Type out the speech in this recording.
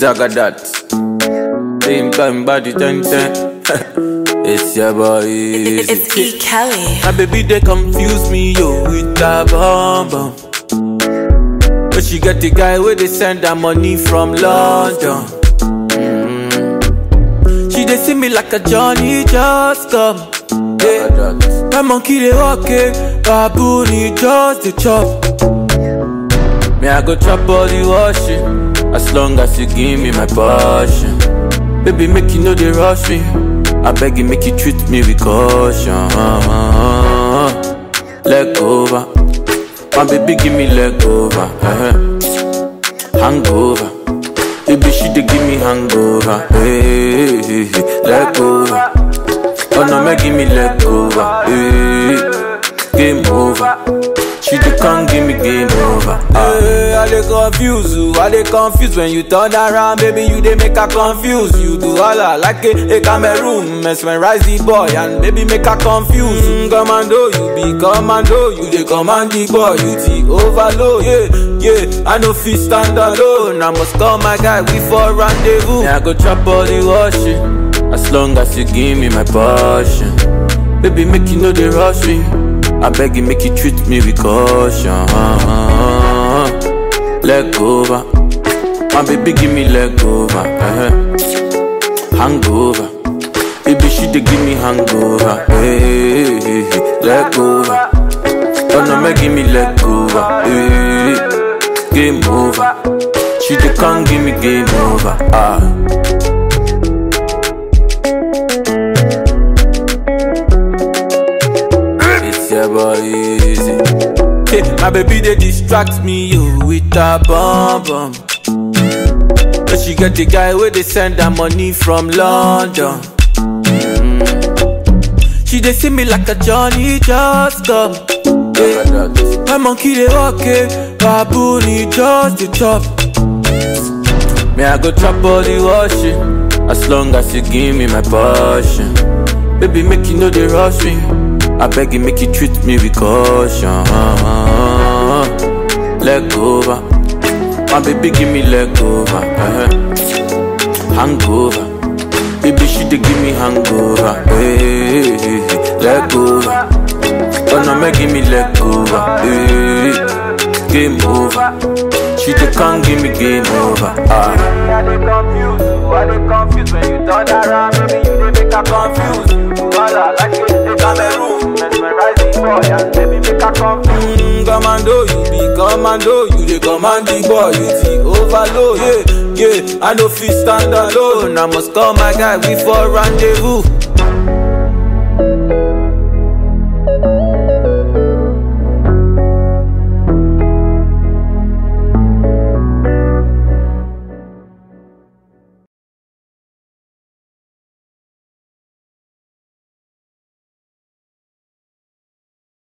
Zagadat. Same time body ten ten. it's your boy. Eazi. It's E. Kelly. My baby they confuse me yo with that bomb bomb. But she get the guy where they send her money from London. Mm. She they see me like a Johnny just come. Yeah. My monkey they walk it, baboon he just the chop. Me I go chop all the washing, as long as you give me my passion. Baby make you know they rush me, I beg you make you treat me with caution. Leg over, my baby give me leg over, hangover. Baby she dey give me hangover, hey, hey, hey. leg over. Oh no, make give me leg over, dey confuse you, I dey confuse when you turn around, baby. You dey make her confuse. You do all I like a, a Cameroon, mesmerize the boy and baby make her confuse. Mm, commando, you be commando, you dey command the boy, you the overload. Yeah, yeah, I no fit stand alone. I must call my guy, we for rendezvous. Yeah, I go chop all the washing, as long as you give me my passion. Baby, make you know they rush me. I beg you, make you treat me with caution. Leg over, my baby, give me leg over. uh-huh. Hangover, baby, she dey give me hangover. Hey, hey, hey. leg over. Oh no, make give me leg over. Hey, game over. She dey come give me game over. Ah. Your boy Eazi. Hey, my baby they distract me yo with a bomb bomb. But she get the guy where they send her money from London. Mm. She they see me like a Johnny just come. Yeah. My monkey they walk it, baboon he just the chop. Me I go chop all the washing, as long as you give me my passion. Baby make you know they rush me. I beg you make you treat me with caution. Leg over, my baby give me leg over. uh-huh. Hangover, baby she dey give me hangover. Hey, leg over. Oh no, make give me leg over. Hey, game over. She dey come give me game over. Ah. I dey confuse you, I dey confuse when you turn around, commando, you the boy, you the overload. Yeah, yeah, I no fit stand alone. I must call my guy, we for rendezvous.